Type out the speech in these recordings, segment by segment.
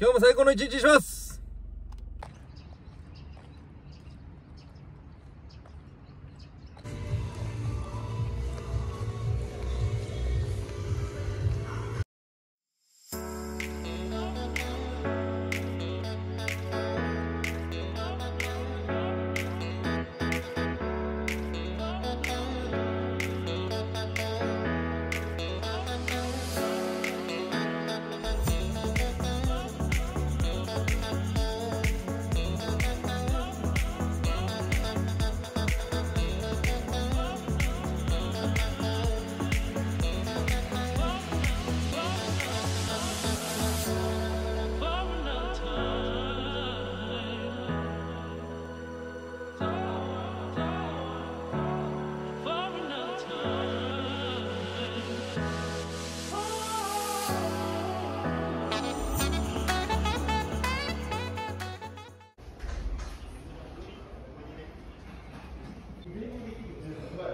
今日も最高の一日にします。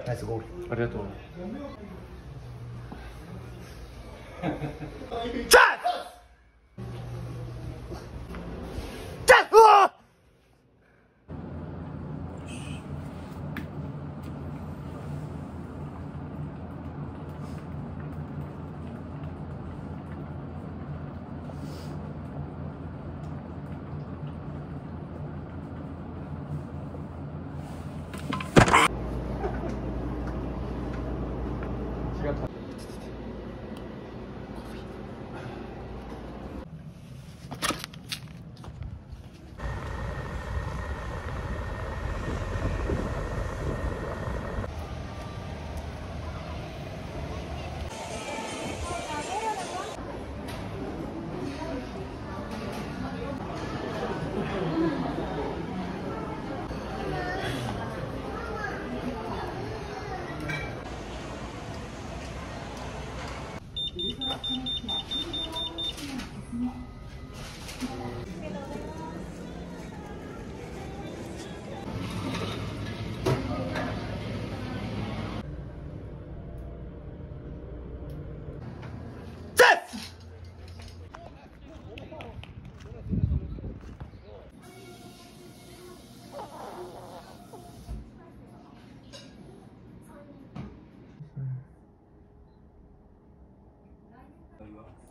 ナイスゴールありがとう Mm-hmm.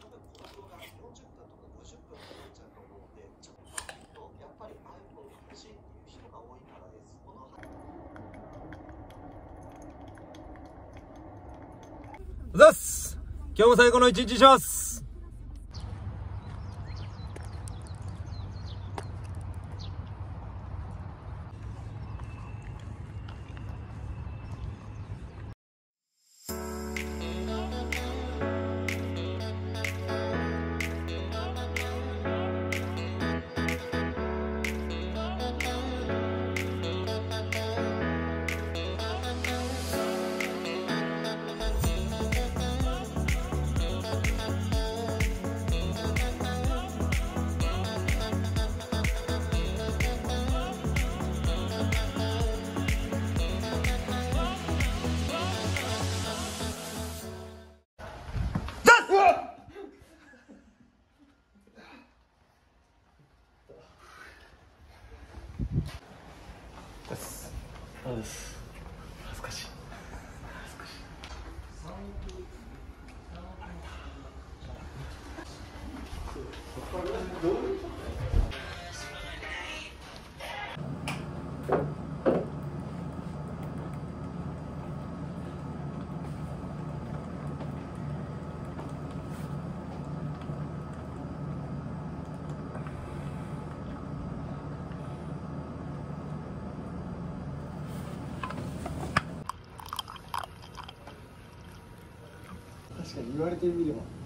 多分この動画40分とか50分かかっちゃうと思うのでちょっとやっぱり iPhone が欲しいっていう人が多いからですこのざっす。今日も最高の一日にします。そうです。言われてみれば。